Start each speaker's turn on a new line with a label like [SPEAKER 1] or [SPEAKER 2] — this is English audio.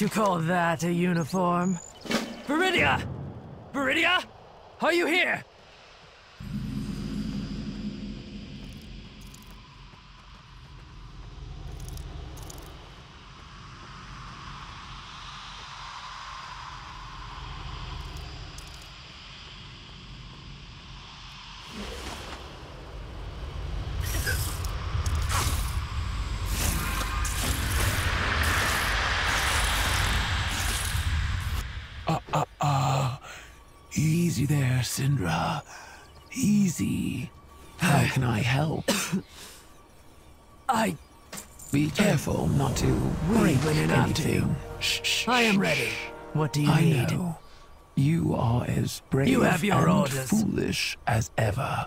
[SPEAKER 1] You call that a uniform? Viridia! Viridia? Are you here?
[SPEAKER 2] Easy there, Syndra. Easy. How can I help?
[SPEAKER 1] I...
[SPEAKER 2] Be careful not to break
[SPEAKER 1] when you're to.
[SPEAKER 2] anything. Shh, shh,
[SPEAKER 1] I am ready. What do you
[SPEAKER 2] I
[SPEAKER 1] need?
[SPEAKER 2] know. You are as brave
[SPEAKER 1] You have your
[SPEAKER 2] and
[SPEAKER 1] orders.
[SPEAKER 2] foolish as ever.